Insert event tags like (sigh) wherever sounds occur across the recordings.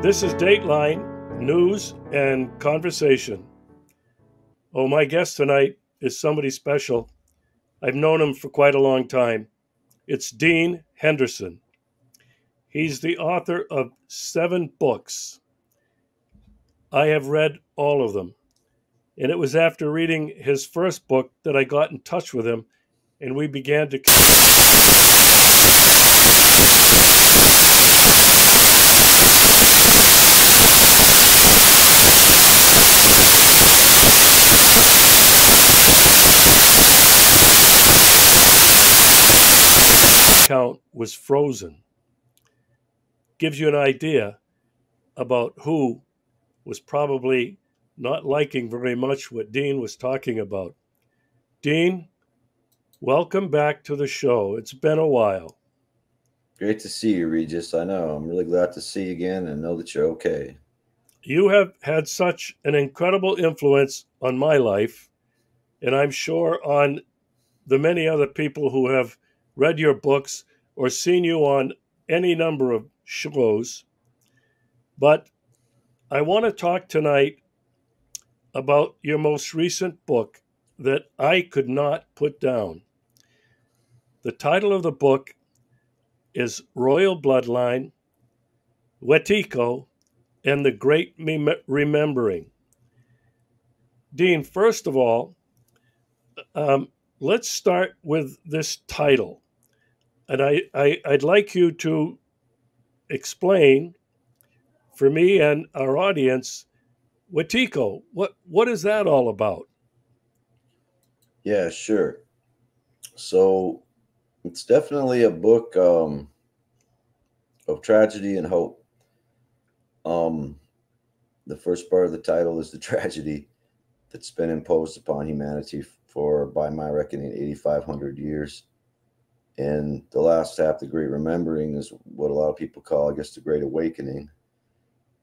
This is Dateline News and Conversation. Oh, my guest tonight is somebody special. I've known him for quite a long time. It's Dean Henderson. He's the author of seven books. I have read all of them. And it was after reading his first book that I got in touch with him and we began to. Account was frozen. Gives you an idea about who was probably not liking very much what Dean was talking about. Dean, welcome back to the show. It's been a while. Great to see you, Regis. I know. I'm really glad to see you again and know that you're okay. You have had such an incredible influence on my life, and I'm sure on the many other people who have read your books, or seen you on any number of shows. But I want to talk tonight about your most recent book that I could not put down. The title of the book is Royal Bloodline, Wetiko, and the Great Remembering. Dean, first of all, um, let's start with this title. And I, I, I'd like you to explain for me and our audience Wetiko. What what is that all about? Yeah, sure. So it's definitely a book um, of tragedy and hope. Um, the first part of the title is the (laughs) tragedy that's been imposed upon humanity for, by my reckoning, 8,500 years. And the last half, the Great Remembering, is what a lot of people call, I guess, the Great Awakening.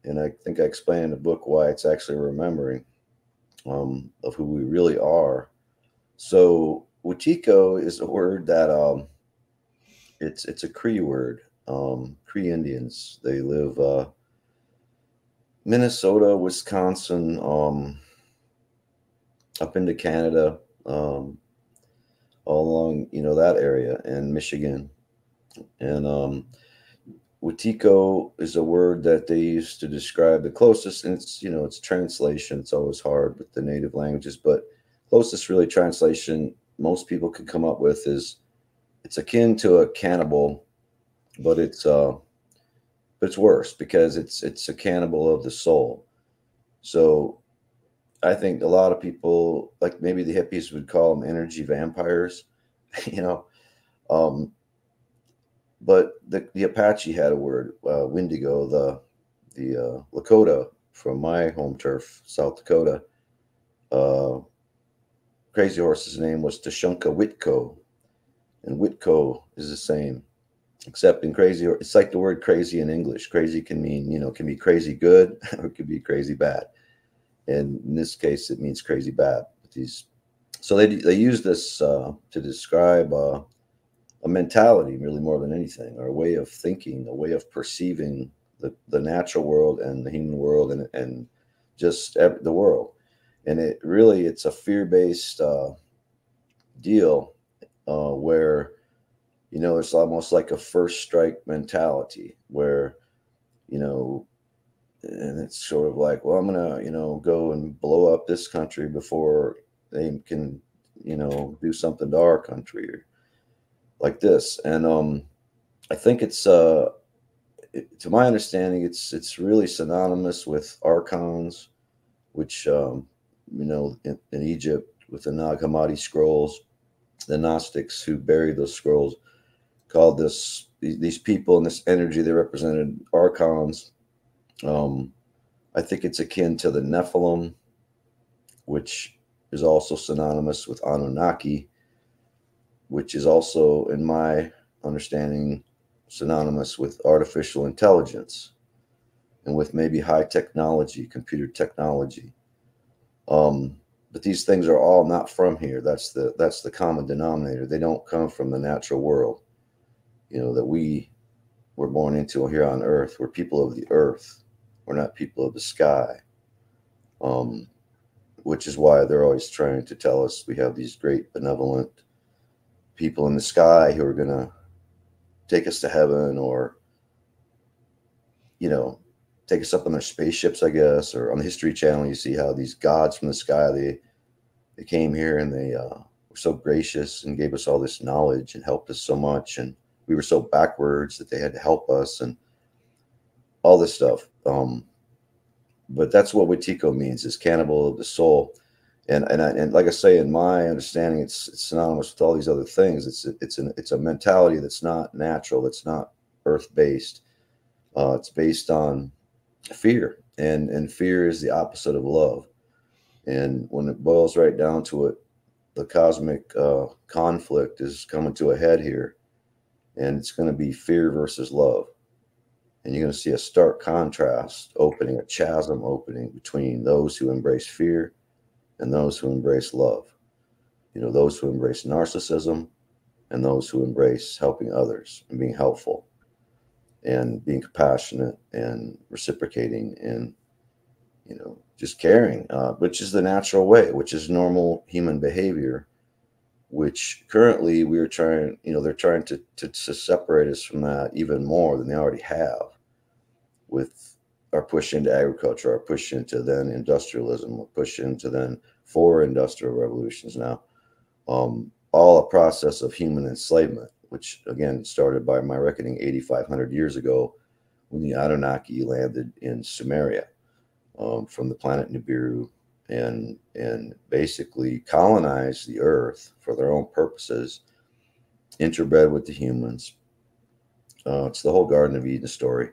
And I think I explained in the book why it's actually remembering um, of who we really are. So Wetiko is a word that um, it's it's a Cree word. Um, Cree Indians. They live uh, Minnesota, Wisconsin, um, up into Canada. Um, all along, you know, that area and Michigan. And um, Wetiko is a word that they use to describe the closest, and it's, you know, it's translation. It's always hard with the native languages, but closest really translation most people can come up with is it's akin to a cannibal, but it's uh but it's worse because it's it's a cannibal of the soul. So I think a lot of people, like maybe the hippies would call them energy vampires, (laughs) you know. Um, but the, the Apache had a word, uh, Wendigo, the the uh, Lakota from my home turf, South Dakota. Uh, Crazy Horse's name was Tashunka Witko, and Witko is the same, except in Crazy. It's like the word crazy in English. Crazy can mean you know can be crazy good (laughs) or it could be crazy bad and in this case it means crazy bad but these. So they they use this uh, to describe uh, a mentality really more than anything or a way of thinking a way of perceiving the, the natural world and the human world and, and just the world. And it really it's a fear-based uh, deal uh, where you know it's almost like a first strike mentality where you know and it's sort of like, well, I'm gonna, you know, go and blow up this country before they can, you know, do something to our country, or like this. And um, I think it's, uh, it, to my understanding, it's it's really synonymous with archons, which um, you know, in, in Egypt with the Nag Hammadi scrolls, the Gnostics who buried those scrolls called this these people and this energy they represented archons um, I think it's akin to the Nephilim, which is also synonymous with Anunnaki, which is also, in my understanding, synonymous with artificial intelligence and with maybe high technology, computer technology. Um, but these things are all not from here. That's the that's the common denominator. They don't come from the natural world, you know, that we were born into here on Earth. We're people of the Earth We're not people of the sky. Um, which is why they're always trying to tell us we have these great benevolent people in the sky who are going to take us to heaven or you know take us up on their spaceships i guess or on the history channel you see how these gods from the sky they they came here and they uh, were so gracious and gave us all this knowledge and helped us so much and we were so backwards that they had to help us and all this stuff um, but that's what Wetiko means is cannibal of the soul. And, and, I, and like I say, in my understanding, it's, it's synonymous with all these other things. It's, it's, an, it's a mentality that's not natural. That's not earth based. Uh, it's based on fear and, and fear is the opposite of love. And when it boils right down to it, the cosmic uh, conflict is coming to a head here and it's going to be fear versus love and you're going to see a stark contrast opening, a chasm opening between those who embrace fear and those who embrace love. You know, those who embrace narcissism and those who embrace helping others and being helpful and being compassionate and reciprocating and, you know, just caring, uh, which is the natural way, which is normal human behavior which currently we are trying, you know, they're trying to, to, to, separate us from that even more than they already have with our push into agriculture, our push into then industrialism, our push into then four industrial revolutions now, um, all a process of human enslavement, which again started by my reckoning 8,500 years ago when the Anunnaki landed in Sumeria um, from the planet Nibiru and and basically colonized the earth for their own purposes, interbred with the humans. Uh, it's the whole Garden of Eden story.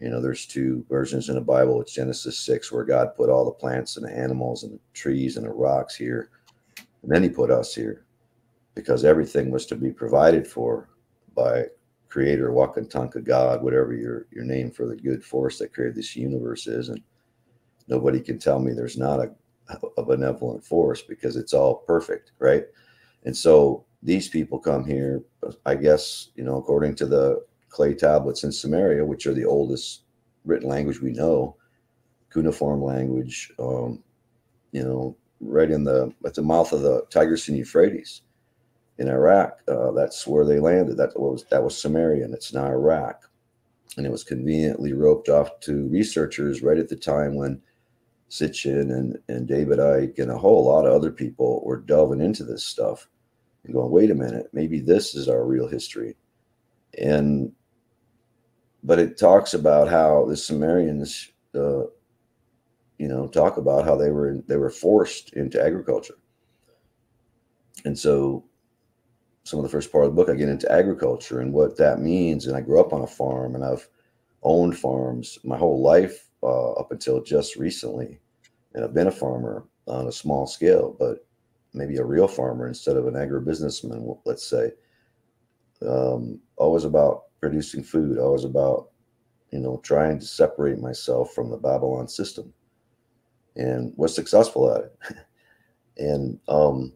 You know, there's two versions in the Bible. It's Genesis 6, where God put all the plants and the animals and the trees and the rocks here. And then he put us here because everything was to be provided for by creator, Wakantanka God, whatever your, your name for the good force that created this universe is. And nobody can tell me there's not a, a benevolent force because it's all perfect, right? And so these people come here, I guess, you know, according to the clay tablets in Sumeria, which are the oldest written language we know, cuneiform language, um, you know, right in the at the mouth of the Tigris and Euphrates in Iraq. Uh, that's where they landed. That was that was Sumerian. It's now Iraq, and it was conveniently roped off to researchers right at the time when Sitchin and and David Icke and a whole lot of other people were delving into this stuff and going, wait a minute, maybe this is our real history. And but it talks about how the Sumerians, uh, you know, talk about how they were they were forced into agriculture, and so some of the first part of the book I get into agriculture and what that means. And I grew up on a farm, and I've owned farms my whole life uh, up until just recently, and I've been a farmer on a small scale, but maybe a real farmer instead of an agribusinessman, let's say. Um, always about producing food. I was about, you know, trying to separate myself from the Babylon system and was successful at it. (laughs) and um,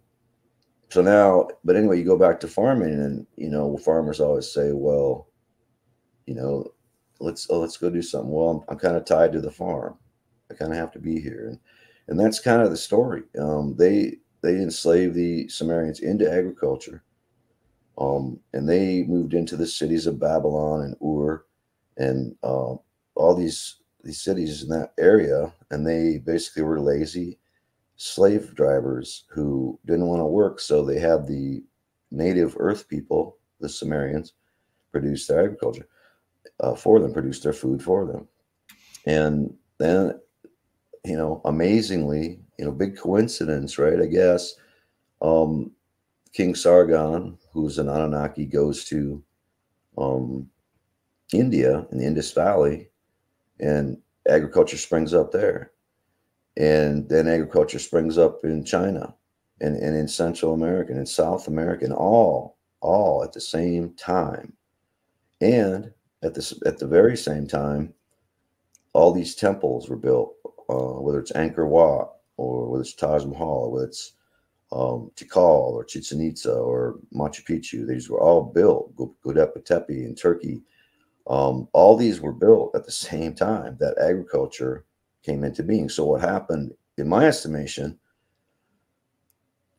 so now, but anyway, you go back to farming and, you know, farmers always say, well, you know, let's, oh, let's go do something. Well, I'm, I'm kind of tied to the farm. I kind of have to be here. And, and that's kind of the story. Um, they, they enslaved the Sumerians into agriculture um, and they moved into the cities of Babylon and Ur and uh, all these these cities in that area, and they basically were lazy slave drivers who didn't want to work, so they had the native Earth people, the Sumerians, produce their agriculture uh, for them, produce their food for them, and then you know, amazingly, you know, big coincidence, right? I guess um, King Sargon, who's an Anunnaki, goes to um, India in the Indus Valley, and agriculture springs up there. And then agriculture springs up in China and, and in Central America and in South America, and all, all at the same time. And at this at the very same time, all these temples were built, uh, whether it's Angkor Wat or whether it's Taj Mahal, or whether it's um, Tikal or Chichen Itza or Machu Picchu. These were all built, Göbekli Tepe in Turkey, Um, all these were built at the (laughs) same time that agriculture came into being. So what happened, in my estimation,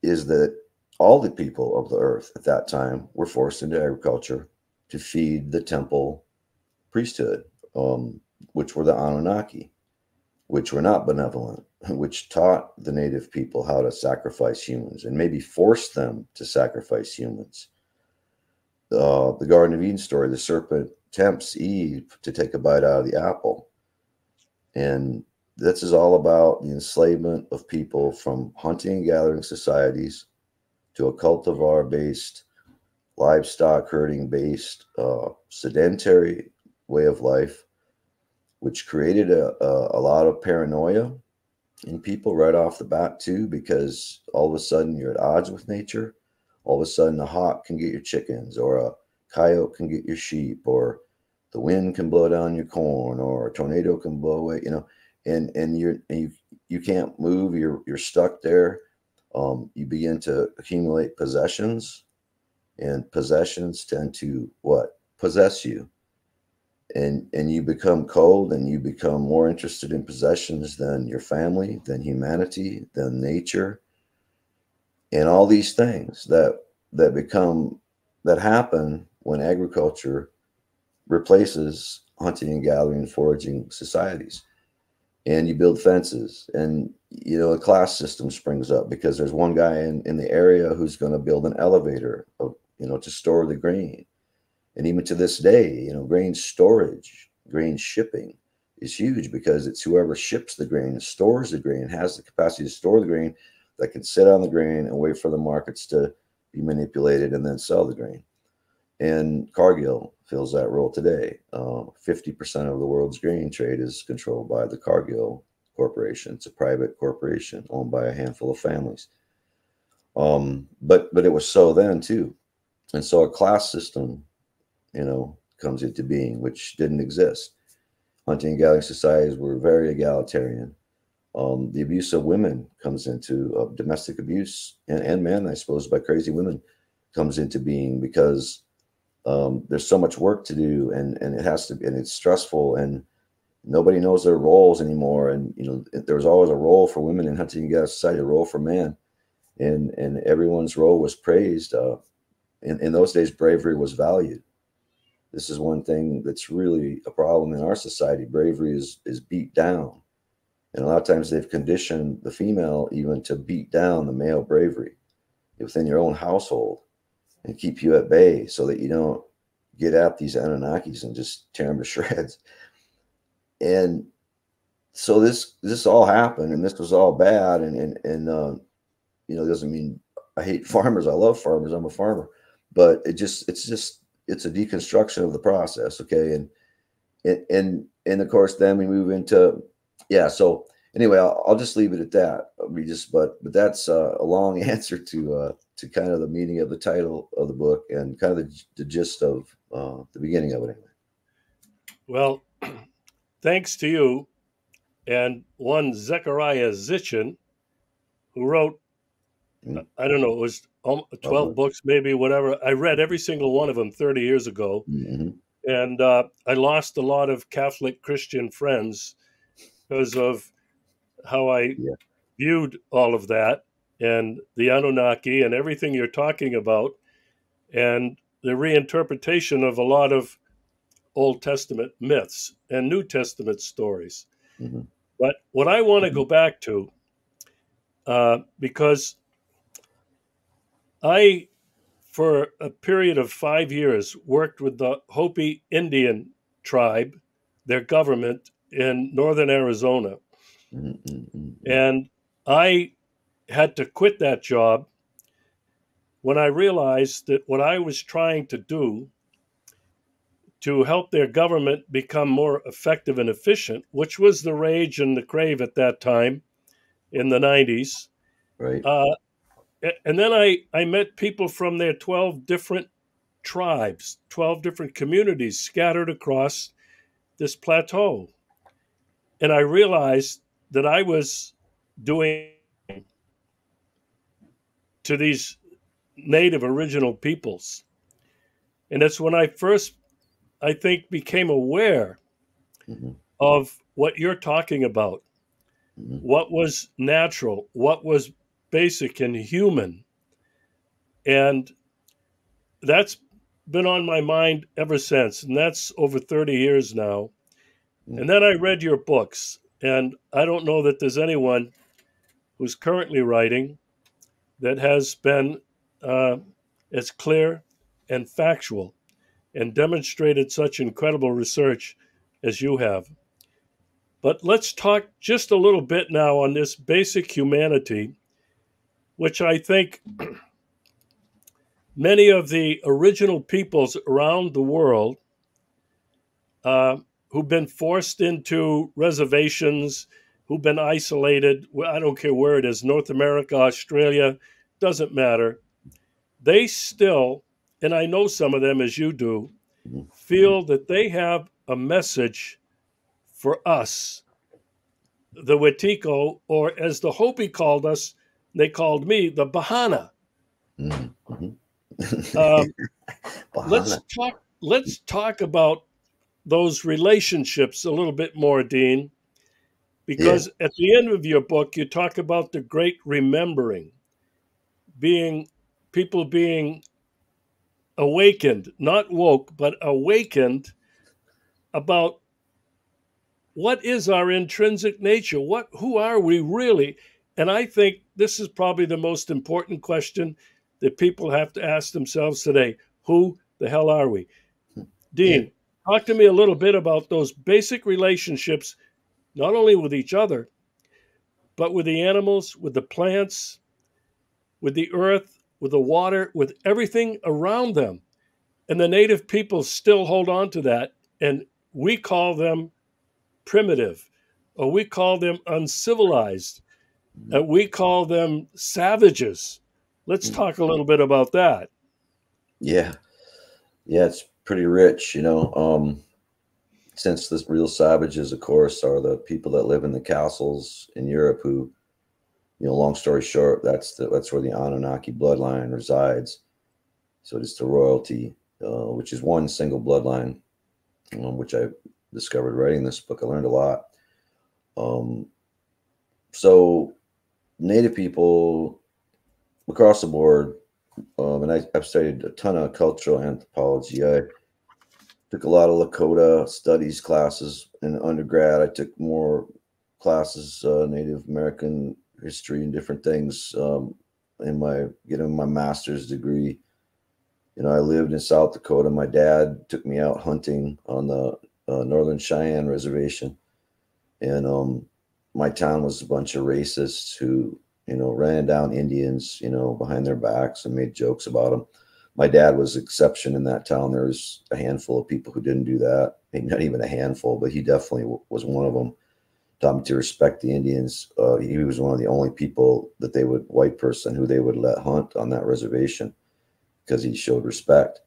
is that all the people of the earth at that time were forced into agriculture to feed the temple priesthood, um, which were the Anunnaki, which were not benevolent, (clears throat) which taught the native people how to sacrifice humans and maybe forced them to sacrifice humans. Uh, the Garden of Eden story, the serpent tempts Eve to take a bite out of the apple. And this is all about the enslavement of people from hunting and gathering societies to a cultivar based, livestock herding based, uh, sedentary way of life, which created a, a, a lot of paranoia in people right off the bat, too, because all of a sudden you're at odds with nature. All of a sudden, a hawk can get your chickens, or a coyote can get your sheep, or the wind can blow down your corn, or a tornado can blow away, you know and and you're and you you can't move you're you're stuck there. Um, you begin to accumulate possessions and possessions tend to what? Possess you and and you become cold and you become more interested in possessions than your family than humanity than nature and all these things that that become that happen when agriculture replaces hunting and gathering and foraging societies. And you build fences and you know a class system springs up because there's one guy in, in the area who's going to build an elevator of, you know to store the grain and even to this day you know grain storage grain shipping is huge because it's whoever ships the grain stores the grain has the capacity to store the grain that can sit on the grain and wait for the markets to be manipulated and then sell the grain and Cargill fills that role today. Um, 50% of the world's grain trade is controlled by the Cargill Corporation. It's a private corporation owned by a handful of families. Um, but but it was so then too, and so a class system, you know, comes into being, which didn't exist. Hunting and gathering societies were very egalitarian. Um, the abuse of women comes into uh, domestic abuse and, and men, I suppose, by crazy women comes into being because um, there's so much work to do and and it has to be and it's stressful and nobody knows their roles anymore and you know there was always a role for women in hunting and gathering society a role for men and and everyone's role was praised uh, in, in those days bravery was valued this is one thing that's really a problem in our society bravery is is beat down and a lot of times they've conditioned the female even to beat down the male bravery within your own household and keep you at bay so that you don't get at these Anunnakis and just tear them to (laughs) shreds. And so this this all happened, and this was all bad, and and and uh, you know doesn't mean I hate (laughs) farmers. I love farmers. I'm a farmer, but it just it's just it's a deconstruction of the process. Okay, and and and of course then we move into yeah. So anyway, I'll, I'll just leave it at that. We just but but that's uh, a long (laughs) answer to uh, to kind of the meaning of the title of the book and kind of the, the gist of uh, the beginning of it. Anyway. Well, (clears throat) thanks to you and one Zecharia Sitchin, who wrote. I don't know, it was 12 books, maybe, whatever. I read every single one of them 30 years ago. Mm-hmm. And uh, I lost a lot of Catholic Christian friends because of how I yeah. viewed all of that and the Anunnaki and everything you're talking about, and the reinterpretation of a lot of Old Testament myths and New Testament stories. Mm-hmm. But what I want to mm-hmm. go back to, uh, because I, for a period of five years, worked with the Hopi Indian tribe, their government in northern Arizona. And I had to quit that job when I realized that what I was trying to do to help their government become more effective and efficient, which was the rage and the crave at that time in the 90s. Right. Uh, and then I, I met people from their 12 different tribes, 12 different communities scattered across this plateau. And I realized that I was doing to these native original peoples. And that's when I first I think, became aware hmm of what you're talking about, hmm what was natural, what was basic and human. And that's been on my mind ever since. And that's over 30 years now. And then I read your books, and I don't know that there's anyone who's currently writing that has been uh, as clear and factual and demonstrated such incredible research as you have. But let's talk just a little bit now on this basic humanity, which I think (clears throat) many of the original peoples around the world uh, who've been forced into reservations, who've been isolated, I don't care where it is, North America, Australia, doesn't matter. They still, and I know some of them as you do, feel that they have a message for us, the Wetiko, or as the Hopi called us, they called me the Bahana. hmm hmm Um, let's talk. Let's talk about those relationships a little bit more, Dean, because at the end of your book, you talk about the great remembering, being people being awakened, not woke, but awakened about what is our intrinsic nature what who are we really and i think this is probably the most important question that people have to ask themselves today. Who the hell are we? Hmm. Dean talk to me a little bit about those basic relationships not only with each other but with the animals with the plants with the earth with the water with everything around them. And the native people still hold on to that and we call them primitive, or we call them uncivilized, and we call them savages. Let's Mm. talk a little bit about that. Yeah, yeah, it's pretty rich, you know. Um, since the real savages, of course, are the people that live in the castles in Europe. Who, you know, long story short, that's the that's where the Anunnaki bloodline resides. So it's the royalty, uh, which is one single bloodline, um, which I discovered writing this book. I learned a lot. Um, so Native people across the board um, and I, I've studied a ton of cultural anthropology. I took a lot of Lakota studies classes in undergrad. I took more classes, uh, Native American history and different things um, in my getting my master's degree. You know, I lived in South Dakota. My dad took me out hunting on the uh, Northern Cheyenne Reservation, and um, my town was a bunch of racists who you know, ran down Indians, you know, behind their backs and made jokes about them. My dad was exception in that town. There was a handful of people who didn't do that. Maybe not even a handful, but he definitely w- was one of them. Taught me to respect the Indians. Uh, he was one of the only people that they would white person who they would let hunt on that reservation because he showed respect.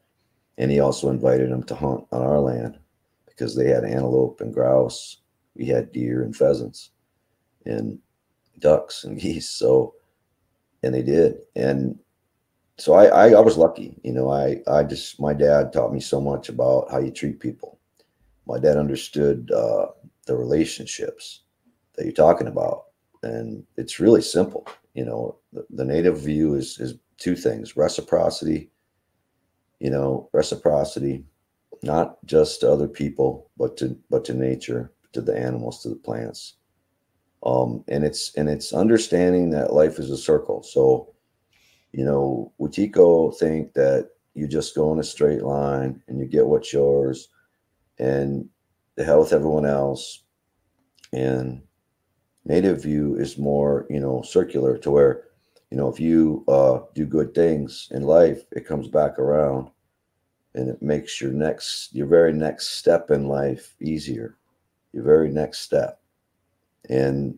And he also invited them to hunt on our land because they had antelope and grouse. We had deer and pheasants. And ducks and (laughs) geese. So, and they did. And so I, I, I was lucky, you know, I, I just, my dad taught me so much about how you treat people. My dad understood uh, the relationships that you're talking about. And it's really simple. You know, the, the native view is, is two things, reciprocity, you know, reciprocity, not just to other people, but to, but to nature, to the animals, to the plants um, and it's and it's understanding that life is a circle. So, you know, Wetiko think that you just go in a straight line and you get what's yours, and the hell with everyone else. And native view is more, you know, circular to where, you know, if you uh, do good things in life, it comes back around, and it makes your next, your very next step in life easier. Your very next step and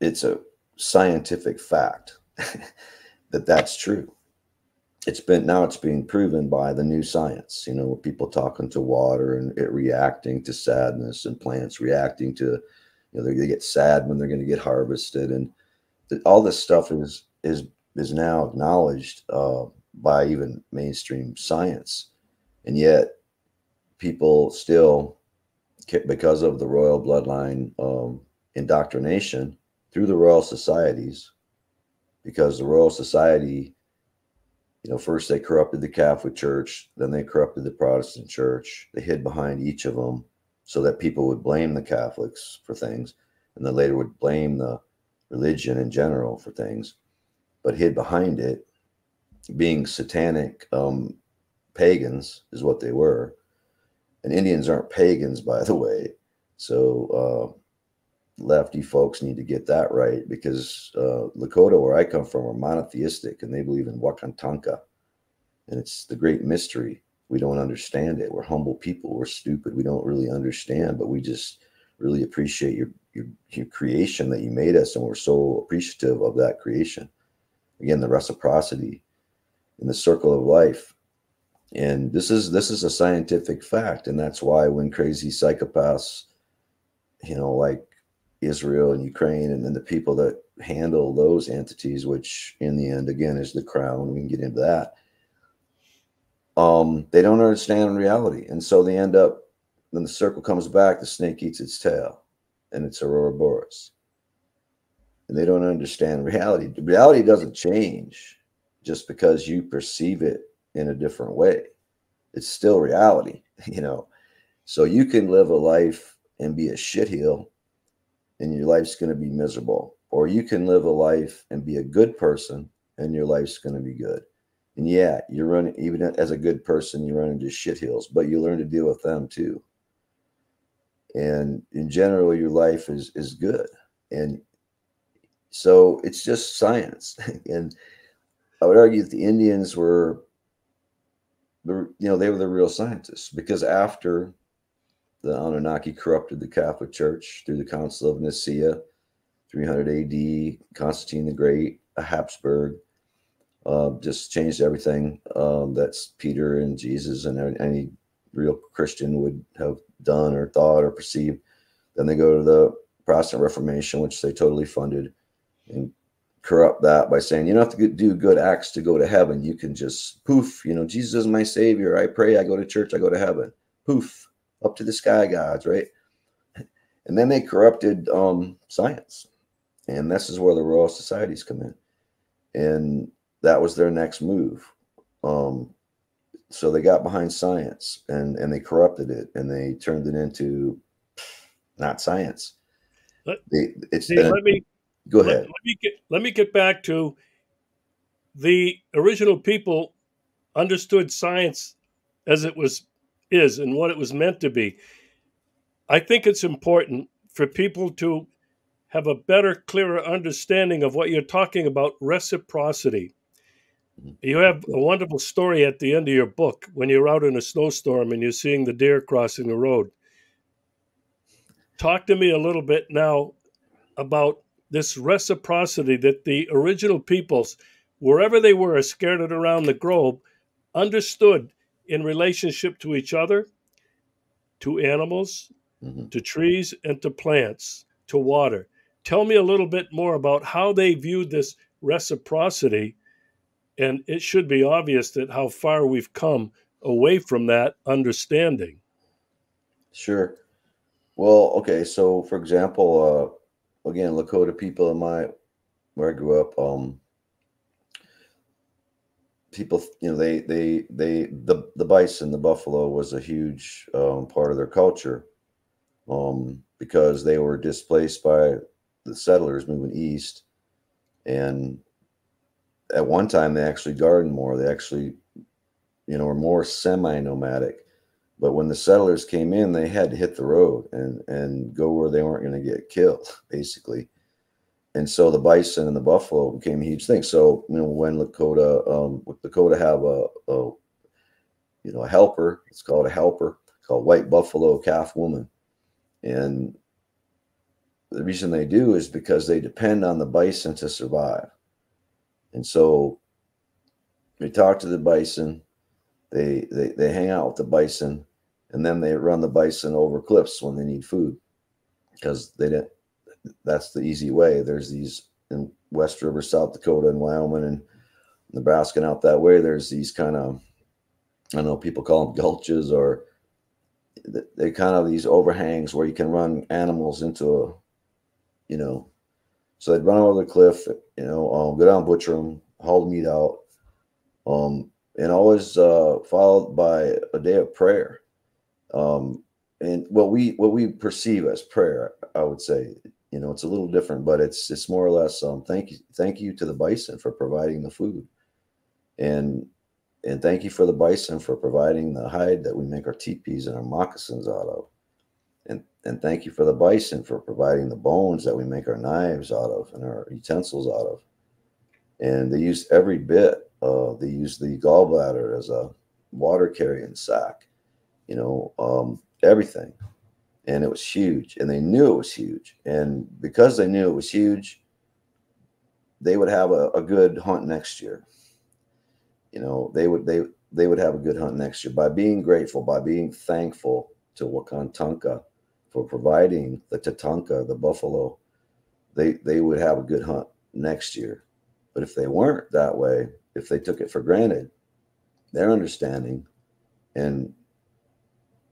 it's a scientific fact (laughs) that that's true. It's been now it's being proven by the new science you know people talking to water and it reacting to sadness and plants reacting to you know they, get sad when they're going to get harvested. And th- all this stuff is is is now acknowledged uh, by even mainstream science. And yet people still, because of the royal bloodline um, indoctrination through the royal societies, because the royal society, you know, first they corrupted the Catholic Church, then they corrupted the Protestant Church. They hid behind each of them so that people would blame the Catholics for things, and then later would blame the religion in general for things, but hid behind it, being satanic um, pagans is what they were. And Indians aren't pagans, by the way. So uh, lefty folks need to get that right because uh, Lakota, where I come from, are monotheistic and they believe in Wakantanka. And it's the great mystery. We don't understand it. We're humble people. We're stupid. We don't really understand, but we just really appreciate your, your, your creation that you made us. And we're so appreciative of that creation. Again, the reciprocity in the circle of life and this is this is a scientific fact and that's why when crazy psychopaths you know like israel and ukraine and then the people that handle those entities which in the end again is the crown we can get into that um they don't understand reality and so they end up when the circle comes back the snake eats its tail and it's Ouroboros. and they don't understand reality reality doesn't change just because you perceive it in a different way. It's still reality, (laughs) you know. So you can live a life and be a shitheel and your life's going to be miserable. Or you can live a life and be a good person and your life's going to be good. And yeah, you're running, even as a good person, you run into shithills, but you learn to deal with them too. And in general, your life is is good. And so it's just science. (laughs) and I would argue that the Indians were the you know they were the real scientists because after the Anunnaki corrupted the Catholic Church through the Council of Nicaea, 300 AD, Constantine the Great, a Habsburg, uh, just changed everything um, that's Peter and Jesus and any real Christian would have done or thought or perceived. Then they go to the Protestant Reformation, which they totally funded, and corrupt that by saying you don't have to do good acts to go to heaven. You can just poof, you know, Jesus is my savior. I pray, I go to church, I go to heaven. Poof, up to the sky gods, right? And then they corrupted um, science. And this is where the Royal Societies come in. And that was their next move. Um, so they got behind science and, and they corrupted it and they turned it into not science. Let, they, it's see, let me Go ahead. Let, let, me get let me get back to the original people understood science as it was is and what it was meant to be. I think it's important for people to have a better, clearer understanding of what you're talking about reciprocity. You have a wonderful story at the end of your book when you're out in a snowstorm and you're seeing the deer crossing the road. Talk to me a little bit now about this reciprocity that the original peoples, wherever they were scattered around the globe, understood in relationship to each other, to animals, mm-hmm. to trees, and to plants, to water. Tell me a little bit more about how they viewed this reciprocity. And it should be obvious that how far we've come away from that understanding. Sure. Well, okay. So, for example, uh, again, Lakota people in my where I grew up, um, people, you know, they they they the the bison, the buffalo was a huge um, part of their culture, um, because they were displaced by the settlers moving east, and at one time they actually gardened more. They actually, you know, were more semi-nomadic. But when the settlers came in, they had to hit the road and and go where they weren't going to get killed, (laughs) basically. And so the bison and the buffalo became a huge thing. So you know when Lakota, um, Lakota have a, a you know a helper, it's called a helper, called white buffalo calf woman, and the reason they do is because they depend on the bison to survive. And so they talk to the bison, they they they hang out with the bison, and then they run the bison over cliffs when they need food because they didn't that's the easy way there's these in west river south dakota and wyoming and nebraska and out that way there's these kind of i don't know people call them gulches or they kind of these overhangs where you can run animals into a, you know, so they'd run over the cliff, you know, um, go down butcher them, haul the meat out, um, and always uh, followed by a day of prayer. Um, and what we what we perceive as prayer, I would say, you know, it's a little different, but it's it's more or less um, thank you thank you to the bison for providing the food, and and thank you for the bison for providing the hide that we make our teepees and our moccasins out of. And, and thank you for the bison for providing the bones that we make our knives out of and our utensils out of. And they used every bit. Uh, they used the gallbladder as a water carrying sack, you know, um, everything. And it was huge. And they knew it was huge. And because they knew it was huge, they would have a, a good hunt next year you know they would they they would have a good hunt next year by being grateful by being thankful to Wakantanka for providing the Tatanka the buffalo they they would have a good hunt next year but if they weren't that way if they took it for granted their understanding and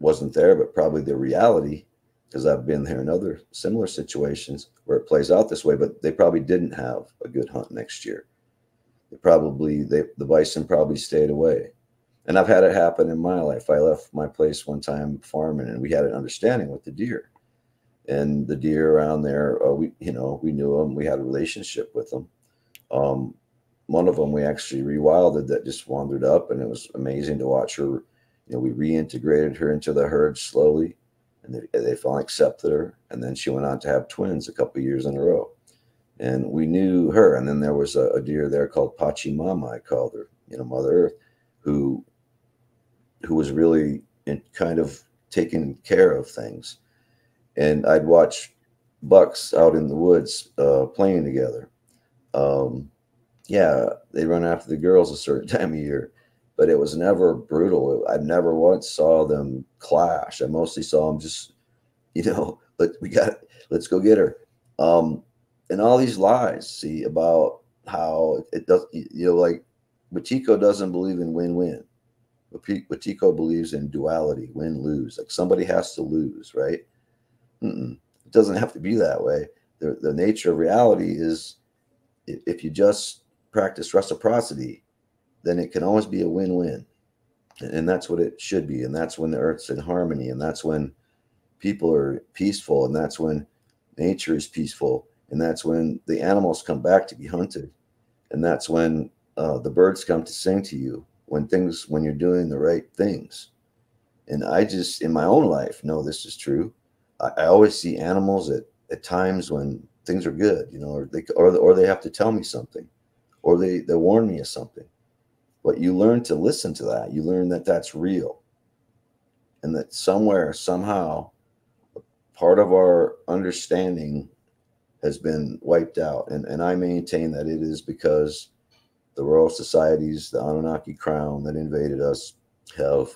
wasn't there but probably the reality because I've been there in other similar situations where it plays out this way but they probably didn't have a good hunt next year They probably they, the bison probably stayed away. And I've had it happen in my life. I left my place one time farming, and we had an understanding with the deer. And the deer around there, uh, we you know we knew them. We had a relationship with them. Um, one of them we actually rewilded that just wandered up, and it was amazing to watch her. You know, we reintegrated her into the herd slowly, and they, they finally accepted her. And then she went on to have twins a couple years in a row and we knew her. And then there was a, a deer there called Pachamama, I called her, you know, Mother Earth, who who was really in kind of taking care of things. And I'd watch bucks out in the woods uh, playing together. Um, yeah, they run after the girls a certain (laughs) time of year, but it was never brutal. I never once saw them clash. I mostly saw them just, you know, (laughs) let we got let's go get her. Um, and all these lies, see, about how it does, you know, like Wetiko doesn't believe in win win. Wetiko believes in duality, win lose. Like somebody has to lose, right? Mm-mm. It doesn't have to be that way. The, the nature of reality is if you just practice reciprocity, then it can always be a win win. And that's what it should be. And that's when the earth's in harmony. And that's when people are peaceful. And that's when nature is peaceful and that's when the animals come back to be hunted and that's when uh, the birds come to sing to you when things when you're doing the right things and i just in my own life know this is true i, I always see animals at, at times when things are good you know or they or, or they have to tell me something or they they warn me of something but you learn to listen to that you learn that that's real and that somewhere somehow part of our understanding has been wiped out. And, and I maintain that it is because the Royal Societies, the Anunnaki crown that invaded us, have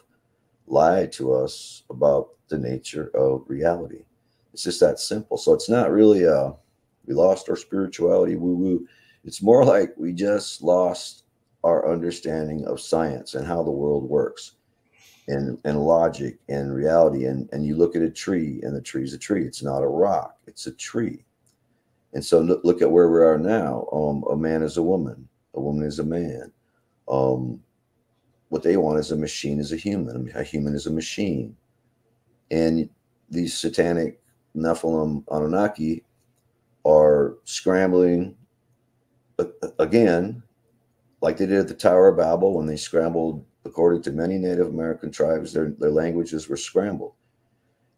lied to us about the nature of reality. It's just that simple. So it's not really a uh, we lost our spirituality, woo woo. It's more like we just lost our understanding of science and how the world works and, and logic and reality. And, and you look at a tree and the tree's a tree. It's not a rock, it's a tree. And so look, at where we are now. Um, a man is a woman, a woman is a man. Um, what they want is a machine is a human, a human is a machine. And these satanic Nephilim Anunnaki are scrambling again, like they did at the Tower of Babel when they scrambled, according to many Native American tribes, their, their languages were scrambled.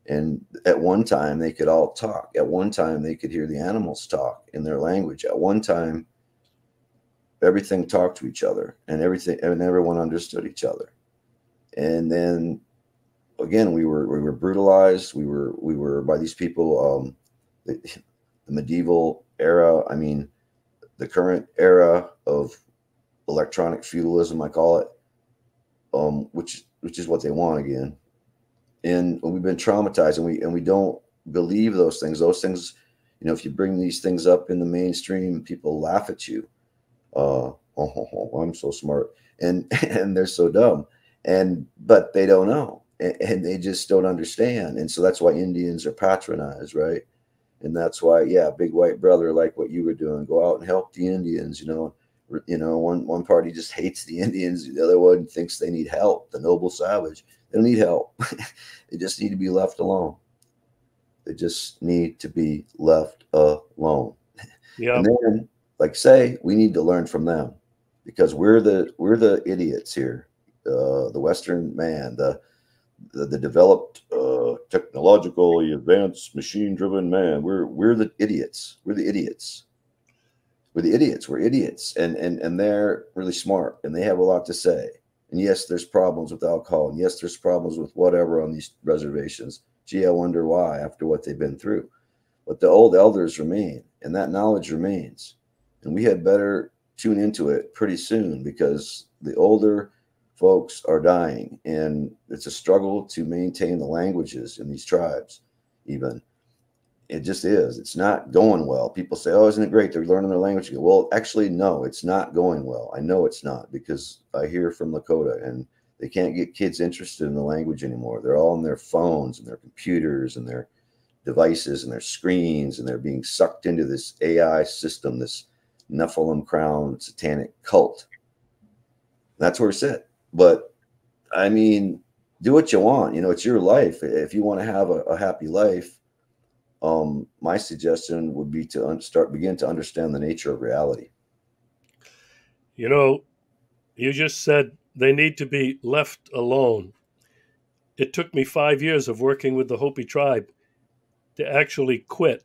And at one time, they could all talk. At one time, they could hear the animals talk in their language. At one time, everything talked to each other, and everything and everyone understood each other. And then, again, we were we were brutalized. We were we were by these people. Um, the, the medieval era. I mean, the current era of electronic feudalism, I call it, um, which which is what they want again. And we've been traumatized and we and we don't believe those things. Those things you know if you bring these things up in the mainstream people laugh at you. Uh oh, i'm so smart. And (laughs) and they're so dumb. And but they don't know. And, and they just don't understand. And so that's why Indians are patronized, right? And that's why, yeah, big white brother, like what you were doing, go out and help the Indians. You know, you know, one one party just hates the (laughs) Indians, the other one thinks they need help. The noble savage, they don't need help. (laughs) they just need to be left alone. They just need to be left alone. Yeah. And then, like say, we need to learn from them because we're the we're the idiots here. Uh, the Western man, the the, the developed, uh, technologically advanced, machine-driven man. We're we're the idiots. We're the idiots. We're the idiots. We're idiots, and and and they're really smart, and they have a lot to say. And yes, there's problems with alcohol, and yes, there's problems with whatever on these reservations. Gee, I wonder why after what they've been through. But the old elders remain, and that knowledge remains, and we had better tune into it pretty soon because the older folks are dying and it's a struggle to maintain the languages in these tribes even it just is. It's not going well. People say oh isn't it great? They're learning their language. Well actually no it's not going well. I know it's not because i hear from lakota and they can't get kids interested in the language anymore. They're all on their phones and their computers and their devices and their screens and they're being sucked into this ai system this nephilim crown satanic cult. That's where it's at. But I mean, do what you want. You know, it's your life. If you want to have a, a happy life, um, my suggestion would be to start begin to understand the nature of reality. You know, you just said they need to be left alone. It took me five years of working with the Hopi tribe to actually quit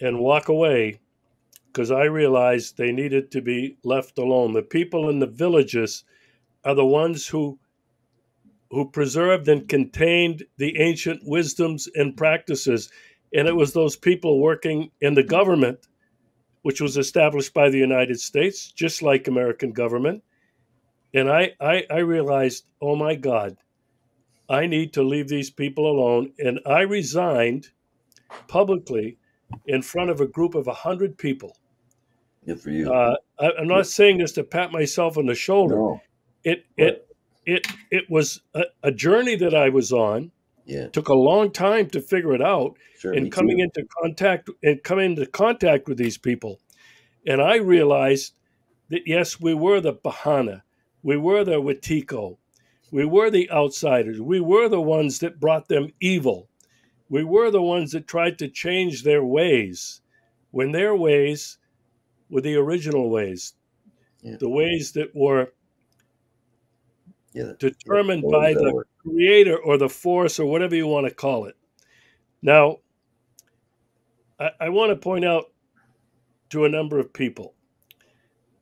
and walk away because I realized they needed to be left alone. The people in the villages are the ones who who preserved and contained the ancient wisdoms and practices and it was those people working in the government which was established by the united states just like american government and i i, I realized oh my god i need to leave these people alone and i resigned publicly in front of a group of 100 people Good for you. Uh, I, am not saying this to pat myself on the shoulder. No it it it it was a, a, journey that I was on. Yeah, took a long time to figure it out, sure, and coming too. into contact and coming into contact with these people, and I realized that yes, we were the Bahana, we were the Wetiko, we were the outsiders, we were the ones that brought them evil, we were the ones that tried to change their ways, when their ways were the original ways, yeah. the ways that were yeah, determined by the creator or the force or whatever you want to call it. Now, I, I want to point out to a number of people.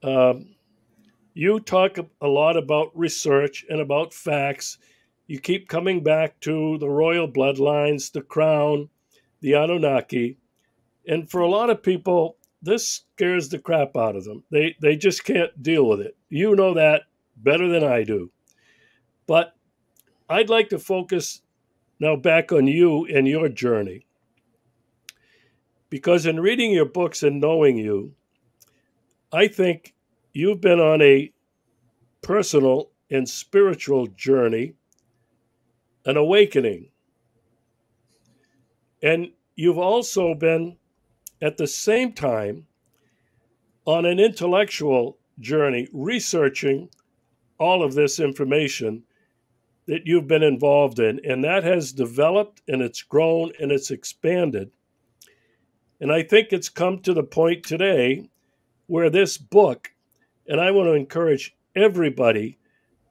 Um, you talk a lot about research and about facts. You keep coming back to the royal bloodlines, the crown, the Anunnaki. And for a lot of people, this scares the crap out of them. They, they just can't deal with it. You know that better than I do. But I'd like to focus now back on you and your journey. Because in reading your books and knowing you, I think you've been on a personal and spiritual journey, an awakening. And you've also been at the same time on an intellectual journey, researching all of this information that you've been involved in, and that has developed and it's grown and it's expanded. And I think it's come to the point today where this book, and I want to encourage everybody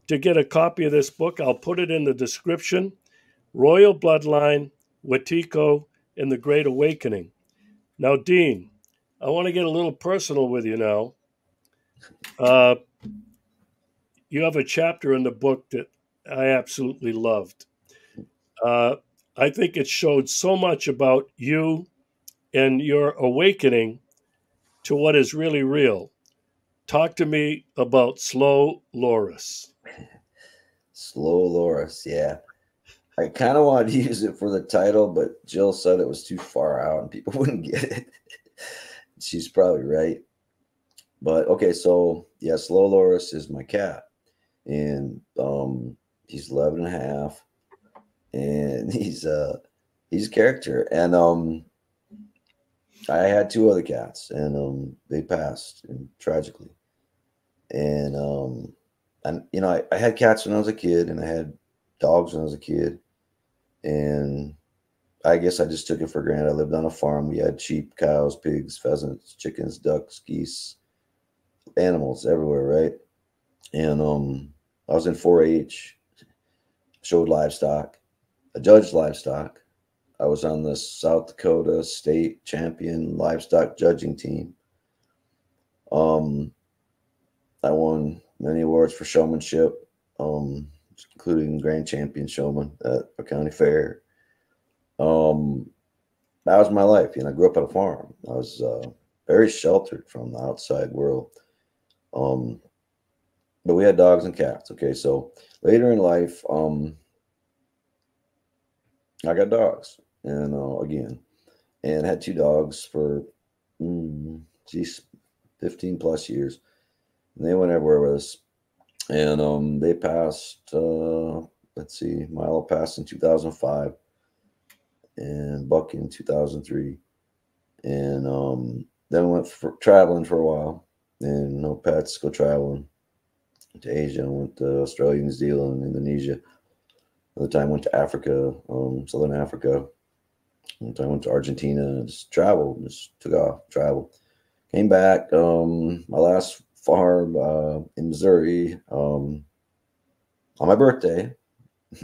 to get a copy of this book. I'll put it in the description Royal Bloodline, Wetiko, and the Great Awakening. Now, Dean, I want to get a little personal with you now. Uh, you have a chapter in the book that I absolutely loved. Uh, I think it showed so much about you and your awakening to what is really real. Talk to me about Slow Loris. Slow Loris, yeah. I kind of wanted to use it for the title, but Jill said it was too far out and people (laughs) wouldn't get it. She's probably right. But okay, so yeah, Slow Loris is my cat. And um he's 11 and a half and (laughs) he's uh he's a character. And um, I had two other cats, and um, they passed and tragically. And um, and you know, I, I had cats when I was a kid, and I had dogs when I was a kid, and I guess I just took it for granted. I lived on a farm. We had sheep, cows, pigs, pheasants, chickens, ducks, geese, animals everywhere, right? And um, I was in 4-H, showed livestock, I judged livestock. I was on the South Dakota State Champion Livestock Judging Team. Um, I won many awards for showmanship, um, including Grand Champion Showman at a county fair. Um, that was my life. You know, I grew up on a farm. I was uh, very sheltered from the outside world. Um, but we had dogs and cats. Okay, so later in life, um, I got dogs, and uh, again, and had two dogs for, mm, geez, fifteen plus years. And they went everywhere with us, and um, they passed. Uh, let's see, Milo passed in two thousand five, and Buck in two thousand three, and um, then went for traveling for a while, and no pets go traveling to Asia, I went to Australia, New Zealand, Indonesia Another time went to Africa, um, Southern Africa. One time went to Argentina. Just traveled, just took off, traveled. Came back. Um, my last farm uh, in Missouri um, on my birthday. (laughs)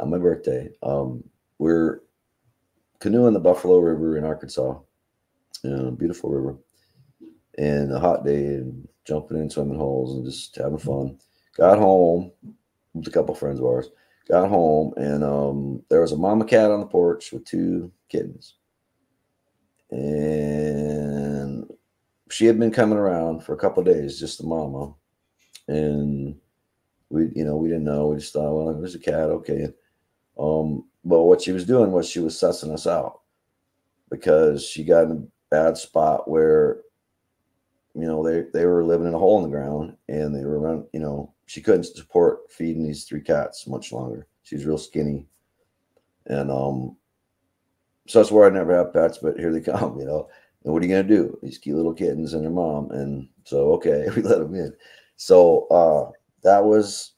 on my birthday, um, we're canoeing the Buffalo River in Arkansas. Yeah, beautiful river. And a hot day and jumping in swimming holes and just having fun. Got home with a couple friends of ours. Got home and um, there was a mama cat on the porch with two kittens. And she had been coming around for a couple days just the mama. And we you know we didn't know. We just thought well there's a cat. Okay. Um but what she was doing was she was sussing us out because she got in a bad spot where you know they they were living in a hole in the ground and they were run you know she couldn't support feeding these three cats much longer. She's real skinny. And um, so that's where I never have pets, but here they (laughs) come, you know. And what are you gonna do? These cute little kittens and their mom. And so okay, (laughs) we let them in. So uh that was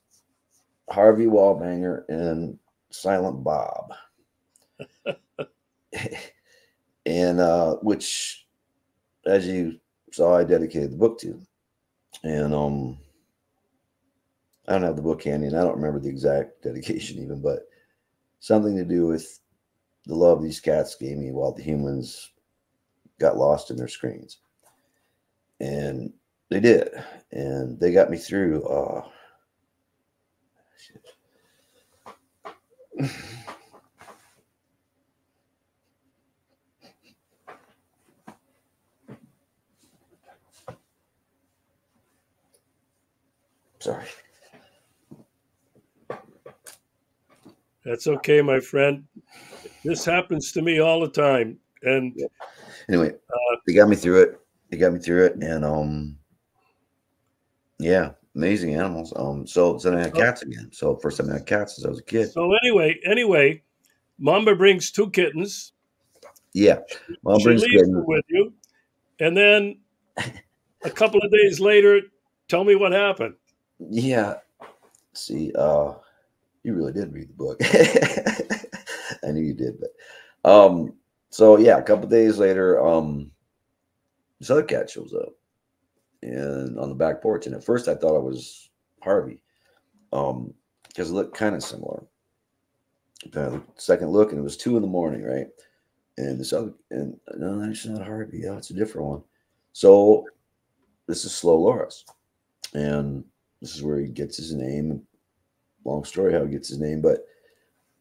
Harvey Wallbanger and Silent Bob. (laughs) and uh which as you saw I dedicated the book to. And um I don't have the book handy and I don't remember the exact (laughs) dedication even, but something to do with the love these cats gave me while the humans got lost in their screens. And they did. And they got me through uh (sighs) Sorry. That's okay, my friend. This happens to me all the time. And yeah. anyway, uh, they got me through it. They got me through it, and um, yeah, amazing animals. Um, so then I had cats again. So first time I had cats since I was a kid. So anyway, anyway, Mamba brings two kittens. Yeah, Mom she brings leaves with you, and then a couple of days later, tell me what happened. Yeah, see, uh, you really did read the book. (laughs) I knew you did, but um, so yeah, a couple days later, um, this other cat shows up and on the back porch, and at first I thought it was Harvey, um, because it looked kind of similar. Second look, and it was two in the morning, right? And this other, and no, that's not Harvey. Yeah, it's a different one. So this is Slow Loris, and this is where he gets his name long story how he gets his name, but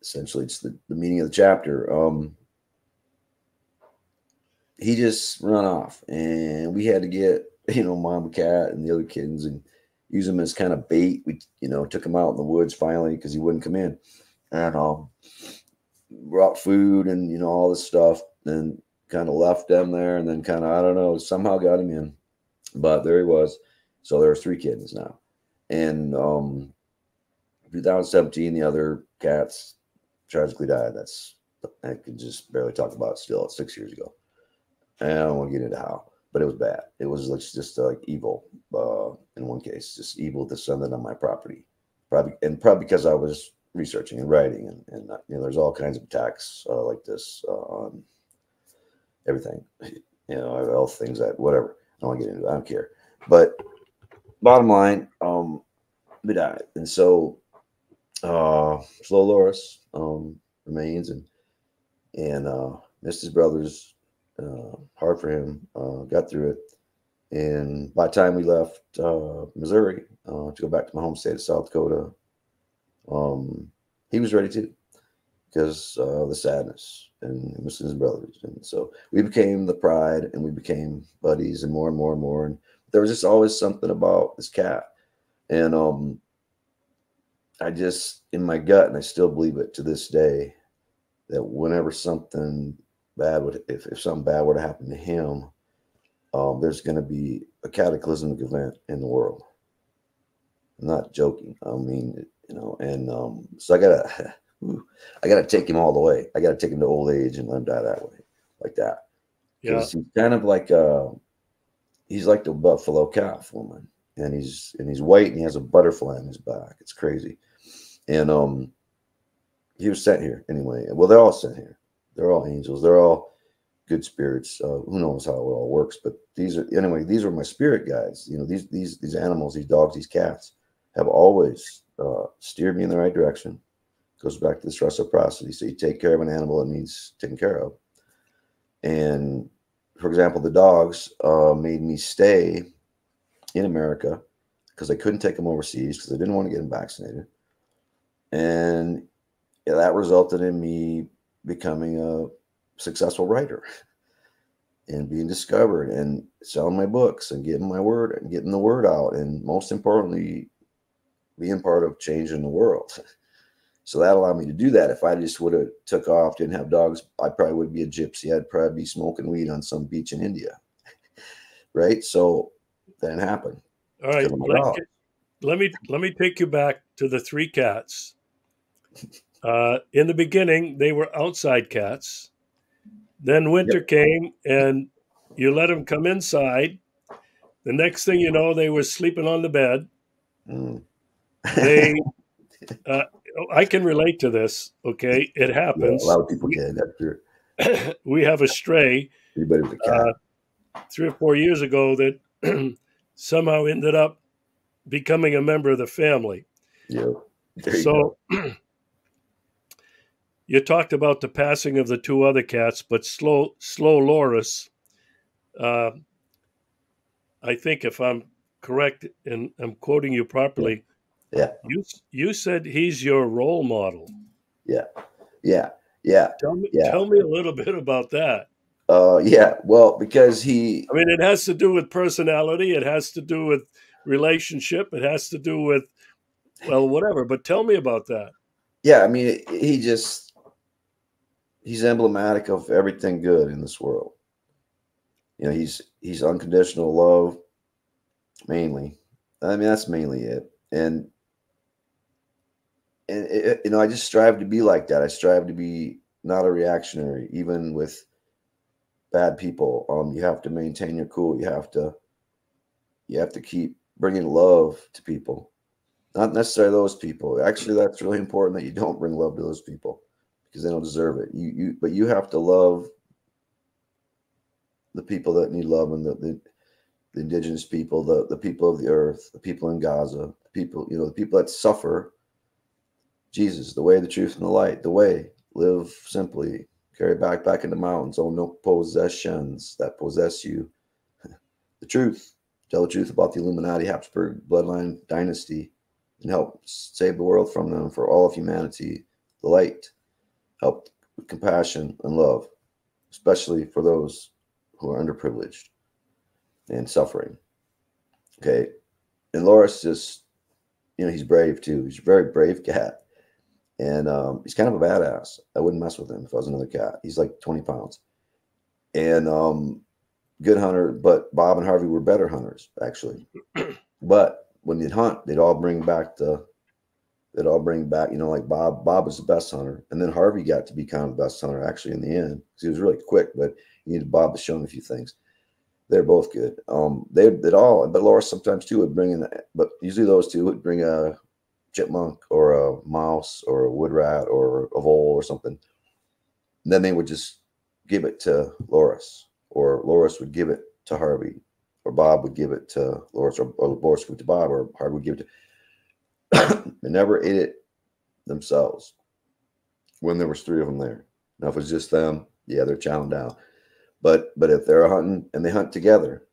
essentially it's the, the meaning of the chapter. Um, he just run off, and we had to get (laughs) you know mom cat and the other kittens and use them as kind of bait. We you know took him out in the woods finally because he wouldn't come in, and um, brought food and you know all this stuff, and kind of left them there, and then kind of I don't know somehow got him in, but there he was. So there are three kittens now, and um, 2017, the other cats tragically died. That's I can just barely talk about it still. Six years ago, and I don't want to get into how, but it was bad. It was like just uh, like evil. Uh, in one case, just evil descended on my property, probably and probably because I was researching and writing, and, and uh, you know, there's all kinds of attacks uh, like this uh, on everything. (laughs) You know, all things that whatever. I don't want to get into. It. I don't care. But bottom line, um, we died, and so uh, Slow Loris um, remains, and and uh, missed his brothers. Uh, hard for him. Uh, got through it, and by the time we left uh, Missouri uh, to go back to my home state of South Dakota, um, he was ready to because uh, the sadness and missing his brothers, and so we became the pride, and we became buddies, and more and more and more, and there was just always something about this cat, and um, I just in my gut, and I still believe it to this day, that whenever something bad would, if, if something bad were to happen to him, um, there's going to be a cataclysmic event in the world. I'm not joking. I mean, you know, and um, so I gotta, (laughs) I gotta take him all the way. I gotta take him to old age and let him die that way, like that. Yeah, he's kind of like uh, he's like the buffalo calf woman, and he's and he's white and he has a butterfly on his back. It's crazy, and um, he was sent here anyway. Well, they're all sent here. They're all angels. They're all good spirits. Uh, who knows how it all works? But these are anyway. These are my spirit guides. You know, these these these animals, these dogs, these cats, have always uh, steered me in the right direction. Goes back to this reciprocity. So you take care of an animal it needs taken care of. And for example, the dogs uh, made me stay in America because I couldn't take them overseas because I didn't want to get them vaccinated. And yeah, that resulted in me becoming a successful writer (laughs) and being discovered and selling my books and getting my word and getting the word out and most importantly being part of changing the world (laughs) so that allowed me to do that if i just would have took off didn't have dogs i probably would be a gypsy i'd probably be smoking weed on some beach in india (laughs) right so that didn't happen all right let, let me let me take you back to the three cats (laughs) uh, in the beginning, they were outside cats. Then winter yep. came and you let them come inside. The next thing you know, they were sleeping on the bed. Mm. they, (laughs) uh, I can relate to this. Okay, it happens. Yeah, a lot of people can. That's true. (clears throat) we have a stray. Uh, three or four years ago that (clears throat) somehow ended up becoming a member of the family. Yeah. So (clears throat) you talked about the passing of the two other cats, but slow slow Loris. Uh, I think if I'm correct and I'm quoting you properly, yeah, you you said he's your role model. Yeah, yeah, yeah. Tell me, yeah. tell me a little bit about that. Uh, yeah. Well, because he, I mean, it has to do with personality. It has to do with relationship. It has to do with, well, whatever. But tell me about that. Yeah, I mean, he just he's emblematic of everything good in this world. You know, he's he's unconditional love, mainly. I mean, that's mainly it. And and it, you know, I just strive to be like that. I strive to be not a reactionary, even with bad people. Um, you have to maintain your cool. You have to you have to keep bringing love to people, not necessarily those people. Actually, that's really important that you don't bring love to those people because they don't deserve it. You you but you have to love the people that need love and the, the, the indigenous people, the, the people of the earth, the people in Gaza, the people, you know, the people that suffer. Jesus, the way, the truth, and the light, the way, live simply, carry back back in the mountains, own no possessions that possess you. (laughs) the truth, tell the truth about the Illuminati Habsburg bloodline dynasty and help save the world from them for all of humanity. The light, help with compassion and love, especially for those who are underprivileged and suffering. Okay. And Loris just, you know, he's brave too. He's a very brave cat. And um, he's kind of a badass. I wouldn't mess with him if I was another cat. He's like 20 pounds. And um, good hunter, but Bob and Harvey were better hunters, actually. (clears throat) but when they'd hunt, they'd all bring back the that all bring back, you know, like Bob, Bob was the best hunter. And then Harvey got to be kind of the best hunter actually in the end because he was really quick, but you needed Bob to show him a few things. They're both good. Um, they did all, but Loris sometimes too would bring in, but usually those two would bring a chipmunk or a mouse or a wood rat or a vole or something. And then they would just give it to Loris, or Loris would give it to Harvey, or Bob would give it to Loris, or, or Loris would give it to Bob, or Harvey would give it to. (coughs) they never ate it themselves when there was three of them there. Now, if it's just them, yeah, they're chowing down. But but if they're hunting and they hunt together,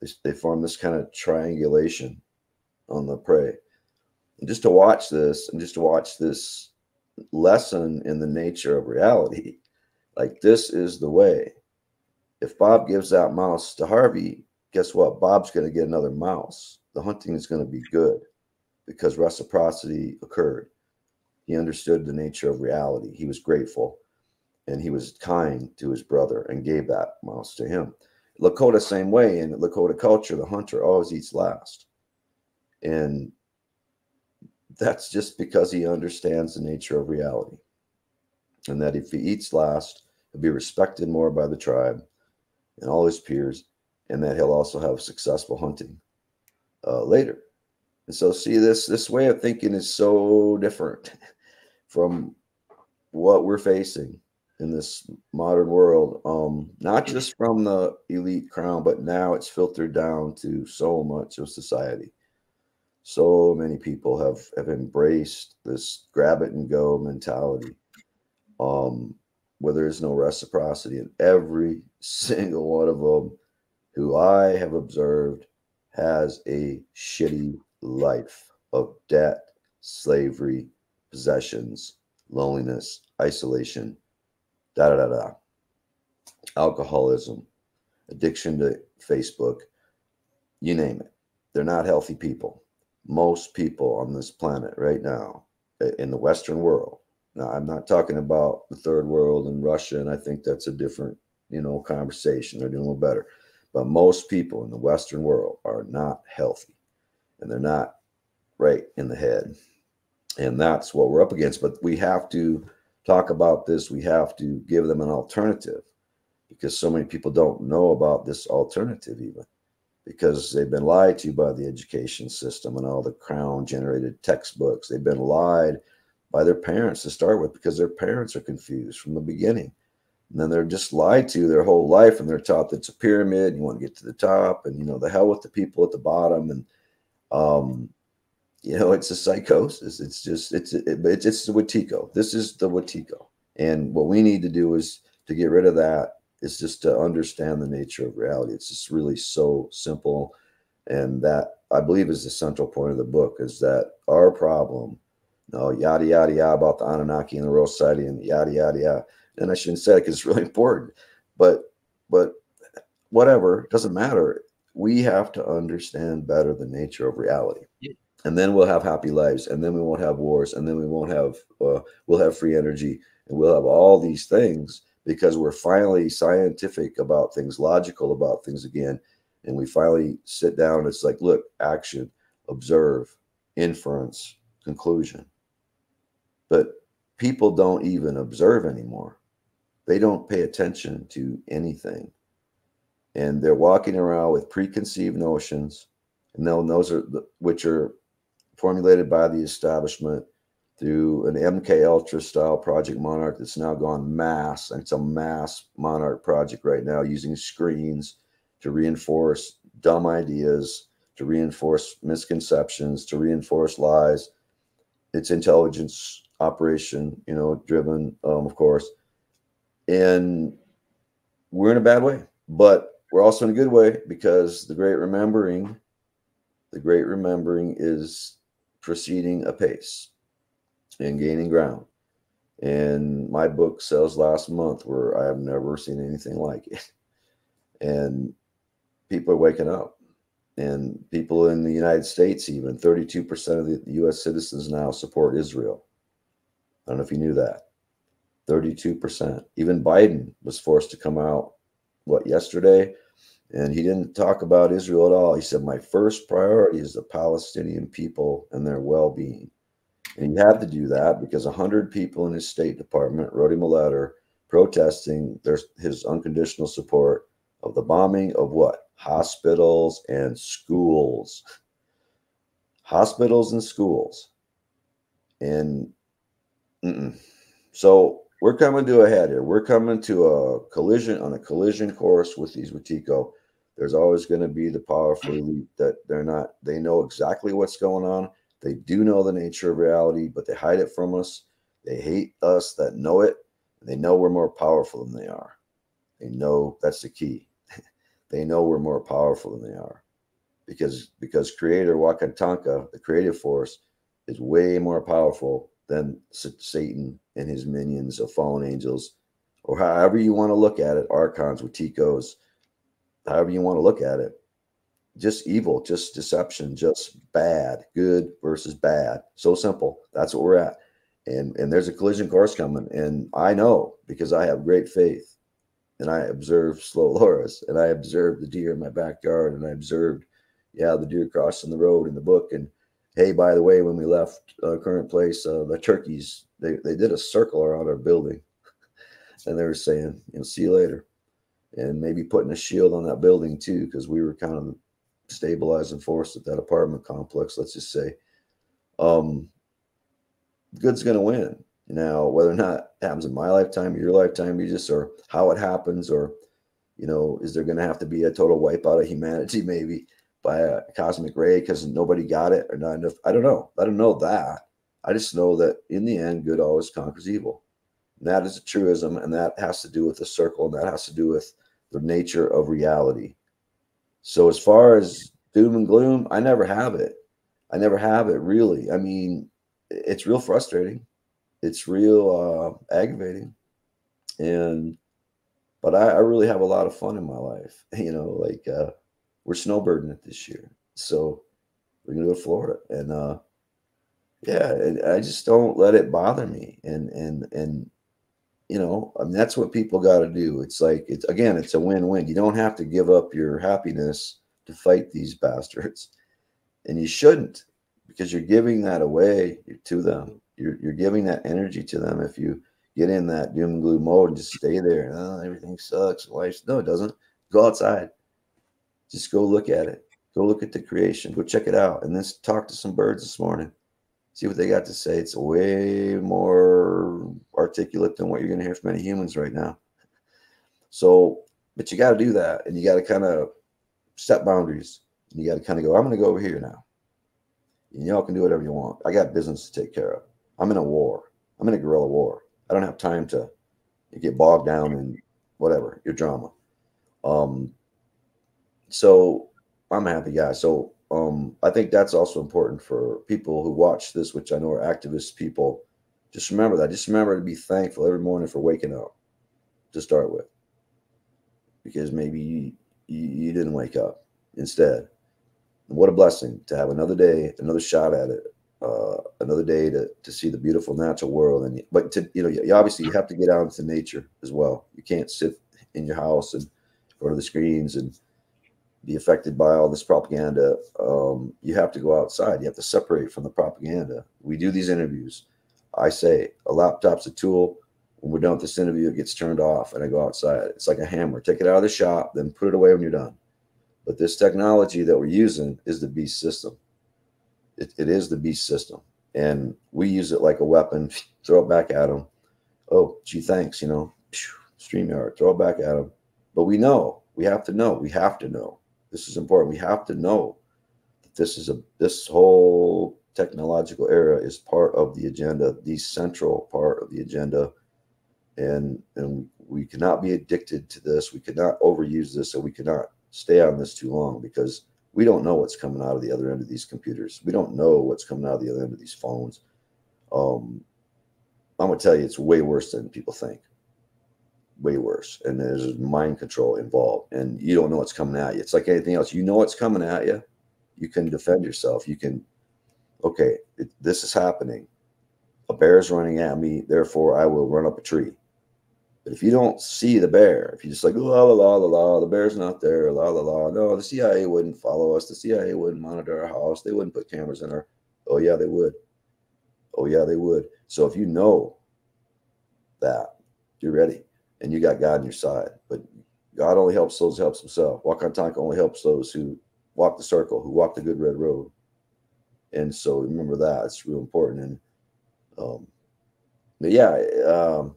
they, they form this kind of triangulation on the prey. Just to watch this and just to watch this lesson in the nature of reality, like this is the way. If Bob gives that mouse to Harvey, guess what? Bob's going to get another mouse. The hunting is going to be good because reciprocity occurred. He understood the nature of reality. He was grateful and he was kind to his brother and gave that mouse to him. Lakota, same way. In Lakota culture, the hunter always eats last. And that's just because he understands the nature of reality. And that if he eats last, he'll be respected more by the tribe and all his peers, and that he'll also have successful hunting uh, later. And so, see, this this way of thinking is so different (laughs) from what we're facing in this modern world. Um, not just from the elite crown, but now it's filtered down to so much of society. So many people have have embraced this grab it and go mentality, um, where there is no reciprocity, and every (laughs) single one of them, who I have observed, has a shitty life of debt, slavery, possessions, loneliness, isolation, da da da da. Alcoholism, addiction to Facebook, you name it. They're not healthy people. Most people on this planet right now, in the Western world. Now, I'm not talking about the third world and Russia, and I think that's a different, you know, conversation. They're doing a little better. But most people in the Western world are not healthy and they're not right in the head. And that's what we're up against. But we have to talk about this, we have to give them an alternative because so many people don't know about this alternative, even because they've been lied to by the education system and all the crown generated textbooks. They've been lied by their parents to start with because their parents are confused from the beginning. And then they're just lied to their whole life and they're taught that it's a pyramid. And you want to get to the top and, you know, the hell with the people at the bottom. And, um, you know, it's a psychosis. It's just it's it, it's it's the Wetiko. This is the Wetiko, and what we need to do is to get rid of that. Is just to understand the nature of reality. It's just really so simple, and that I believe is the central point of the book. Is that our problem? No, yada yada yada about the Anunnaki and the Royal Society and yada yada yada. And I shouldn't say it because it's really (laughs) important, but but whatever it doesn't matter. We have to understand better the nature of reality and then we'll have happy lives and then we won't have wars and then we won't have uh, we'll have free energy and we'll have all these things because we're finally scientific about things logical about things again and we finally sit down it's like look action observe inference conclusion. But people don't even observe anymore. They don't pay attention to anything. And they're walking around with preconceived notions. And those are which are formulated by the establishment through an MK Ultra style Project Monarch that's now gone mass. And it's a mass Monarch project right now using screens to reinforce dumb ideas, to reinforce misconceptions, to reinforce lies. It's intelligence operation, you know, driven, um, of course. And we're in a bad way, but we're also in a good way because the great remembering, the great remembering is proceeding apace and gaining ground. And my book sells last month where I have never seen anything like it. And people are waking up. And people in the United States, even 32% of the US citizens now support Israel. I don't know if you knew that. 32%. Even Biden was forced to come out, what, yesterday and he didn't talk about Israel at all. He said, My first priority is the Palestinian people and their well being. And he had to do that because 100 people in his State Department wrote him a letter protesting their, his unconditional support of the bombing of what? Hospitals and schools. Hospitals and schools. And mm-mm. so we're coming to a head here. We're coming to a collision on a collision course with these Wetiko. There's always going to be the powerful elite that they're not, they know exactly what's going on. They do know the nature of reality, but they hide it from us. They hate us that know it. They know we're more powerful than they are. They know that's the key. (laughs) they know we're more powerful than they are because because creator Wakantanka, the creative force, is way more powerful than Satan and his minions of fallen angels, or however you want to look at it, archons, Wetikos, however you want to look at it. Just evil, just deception, just bad, good versus bad. So simple. That's what we're at. And and there's a collision course coming. And I know because I have great faith. And I observed slow loris and I observed the deer in my backyard and I observed, yeah, the deer crossing the road in the book. And hey, by the way, when we left uh, current place, uh, the turkeys, they, they did a circle around our building. (laughs) and they were saying, you know, see you later and maybe putting a shield on that building too, because we were kind of stabilizing force at that apartment complex. Let's just say, um, good's going to win. Now, whether or not it happens in my lifetime, your lifetime, you just or how it happens, or you know, is there going to have to be a total wipeout of humanity, (laughs) maybe by a cosmic ray because nobody got it or not enough? I don't know. I don't know that. I just know that in the end, good always conquers evil. And that is a truism, and that has to do with the circle, and that has to do with the nature of reality. So as far as doom and gloom, I never have it. I never have it really. I mean, it's real frustrating. It's real uh, aggravating, and but I, I, really have a lot of fun in my life. (laughs) You know, like uh, we're snowbirding it this year, so we're gonna go to Florida, and uh, yeah, I just don't let it bother me, and and and you know, I mean, that's what people got to do. It's like, it's again, it's a win win. You don't have to give up your happiness to fight these (laughs) bastards. And you shouldn't because you're giving that away to them. You're, you're giving that energy to them. If you get in that doom and gloom mode and just stay there, oh, everything sucks. Life, no, it doesn't. Go outside. Just go look at it. Go look at the creation. Go check it out. And then talk to some birds this morning see what they got to say. It's way more articulate than what you're going to hear from any humans right now. So, but you got to do that, and you got to kind of set boundaries. And you got to kind of go. I'm going to go over here now. And y'all can do whatever you want. I got business to take care of. I'm in a war. I'm in a guerrilla war. I don't have time to get bogged down in whatever your drama. Um. So I'm a happy guy. So um, I think that's also important for people who watch this, which I know are activist people. Just remember that. Just remember to be thankful every morning for waking up to start with, because maybe you, you, you didn't wake up instead. And what a blessing to have another day, another shot at it, uh, another day to, to see the beautiful natural world. And but to you know, you, obviously you have to get out into nature as well. You can't sit in your house and go to the screens and be affected by all this propaganda, um, you have to go outside. You have to separate from the propaganda. We do these interviews. I say a laptop's a tool. When we're done with this interview, it gets turned off, and I go outside. It's like a hammer. Take it out of the shop, then put it away when you're done. But this technology that we're using is the beast system. It, it is the beast system, and we use it like a weapon. (laughs) Throw it back at them. Oh, gee, thanks. You know, stream Streamyard. Throw it back at them. But we know. We have to know. We have to know this is important. We have to know that this is a this whole technological era is part of the agenda, the central part of the agenda, and and we cannot be addicted to this. We cannot overuse this, and we cannot stay on this too long because we don't know what's coming out of the other end of these computers. We don't know what's coming out of the other end of these phones. Um, I'm gonna tell you, it's way worse than people think way worse. And there's mind control involved, and you don't know what's coming at you. It's like anything else. You know what's coming at you. You can defend yourself. You can, okay, it, this is happening. A bear is running at me. Therefore, I will run up a tree. But if you don't see the bear, if you just like la la la la la, the bear's not there, la la la. No, the CIA wouldn't follow us. The CIA wouldn't monitor our house. They wouldn't put cameras in our. Oh yeah, they would. Oh yeah, they would. So if you know that, you're ready and you got God on your side. But God only helps those who helps himself. Wakantanka only helps those who walk the circle, who walk the good red road. And so remember that it's real important. And um, but yeah, um,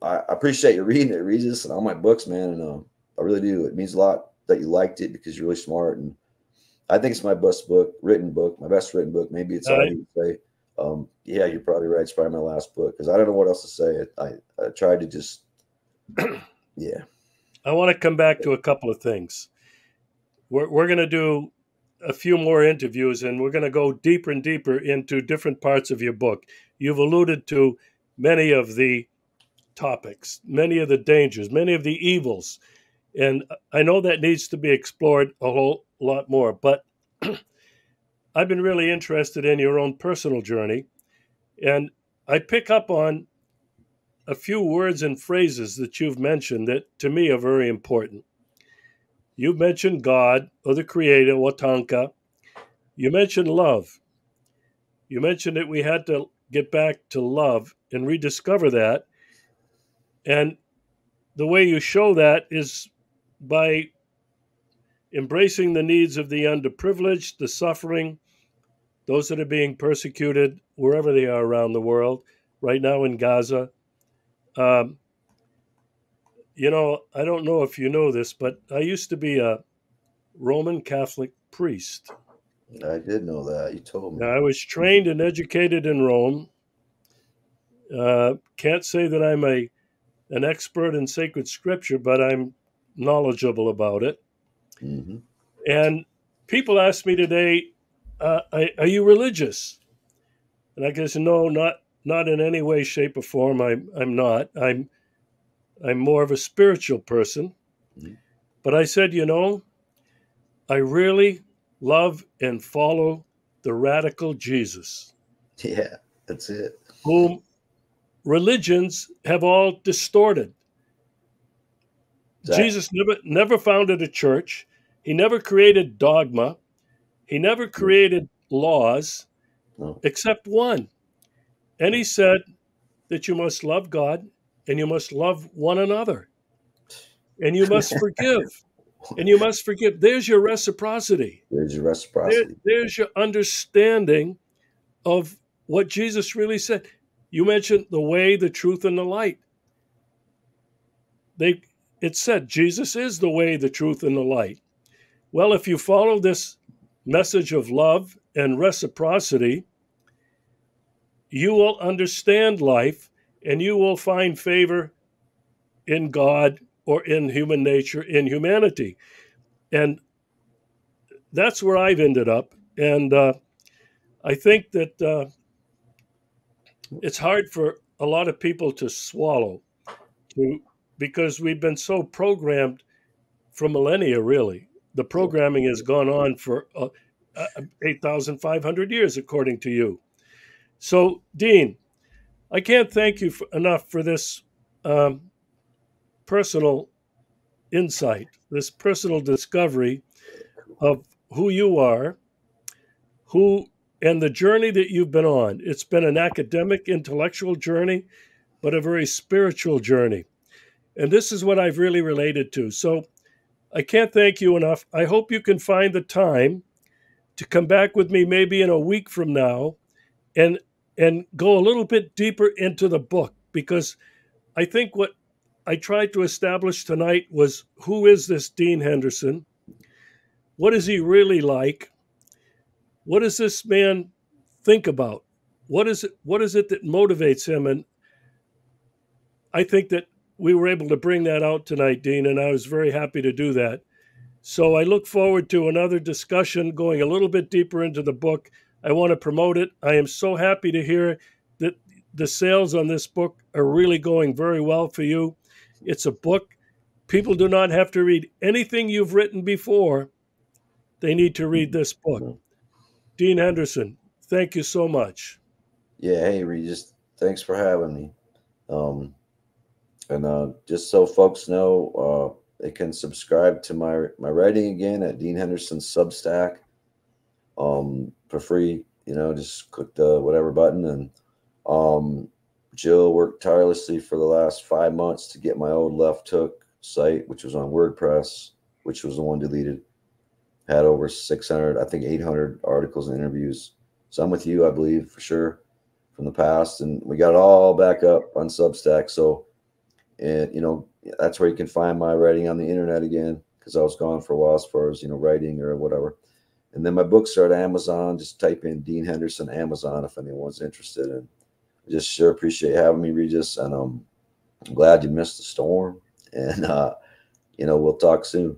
I, I, appreciate you reading it, Regis, and all my books, man. And um, I really do. It means a lot that you liked it because you're really smart. And I think it's my best book, written book, my best written book. Maybe it's all, all right. you say. Um, yeah, you're probably right. It's probably my last book because I don't know what else to say. I, I tried to just, (clears throat) yeah. I want to come back to a couple of things. We're, we're going to do a few more interviews and we're going to go deeper and deeper into different parts of your book. You've alluded to many of the topics, many of the dangers, many of the evils. And I know that needs to be explored a whole lot more. But (clears throat) I've been really interested in your own personal journey. And I pick up on a few words and phrases that you've mentioned that to me are very important. You mentioned God or the Creator, Watanka. You mentioned love. You mentioned that we had to get back to love and rediscover that. And the way you show that is by embracing the needs of the underprivileged, the suffering, those that are being persecuted wherever they are around the world, right now in Gaza. Um, you know, I don't know if you know this, but I used to be a Roman Catholic priest. I did know that. You told me. Now, I was trained and educated in Rome. Uh, can't say that I'm a an expert in sacred scripture, but I'm knowledgeable about it. Mm-hmm. And people ask me today, uh, "Are you religious?" And I guess no, not not in any way, shape, or form. I'm I'm not. I'm I'm more of a spiritual person. Mm-hmm. But I said, you know, I really love and follow the radical Jesus. Yeah, that's it. Whom religions have all distorted. Exactly. Jesus never never founded a church. He never created dogma. He never created laws no. except one. And he said that you must love God and you must love one another. And you must forgive. (laughs) And you must forgive. There's your reciprocity. There's your reciprocity. there, there's your understanding of what jesus really said. You mentioned the way the truth and the light. They it said jesus is the way the truth and the light. Well if you follow this message of love and reciprocity you will understand life and you will find favor in God or in human nature, in humanity. And that's where I've ended up. And uh, I think that uh, it's hard for a lot of people to swallow to, because we've been so programmed for millennia, really. The programming has gone on for uh, uh 8,500 years, according to you. So, Dean, I can't thank you for, enough for this um, personal insight, this personal discovery of who you are, who and the journey that you've been on. It's been an academic, intellectual journey, but a very spiritual journey. And this is what I've really related to. So I can't thank you enough. I hope you can find the time to come back with me maybe in a week from now and and go a little bit deeper into the book because I think what I tried to establish tonight was who is this Dean Henderson? What is he really like? What does this man think about? What is it what is it that motivates him and I think that we were able to bring that out tonight, Dean, and I was very happy to do that. So I look forward to another discussion going a little bit deeper into the book I want to promote it. I am so happy to hear that the sales on this book are really going very well for you. It's a book. People do not have to read anything you've written before. They need to read this book. Mm-hmm. Dean Henderson, thank you so much. Yeah, hey Regis, thanks for having me. Um, and uh, just so folks know, uh, they can subscribe to my my writing again at Dean Henderson Substack um, for free. you know, just click the whatever button. And um, Jill worked tirelessly for the last five months to get my old left hook site, which was on WordPress, which was the one deleted. Had over 600, I think 800 articles and interviews. Some with you, I believe, for sure, from the past. And we got it all back up on Substack. So, and you know, that's where you can find my writing on the internet again because I was gone for a while as far as, you know, writing or whatever. And then my books are at Amazon. Just type in Dean Henderson Amazon if anyone's interested. And I just sure appreciate having me, Regis. And um, I'm glad you missed the storm. (laughs) And, uh, you know, we'll talk soon.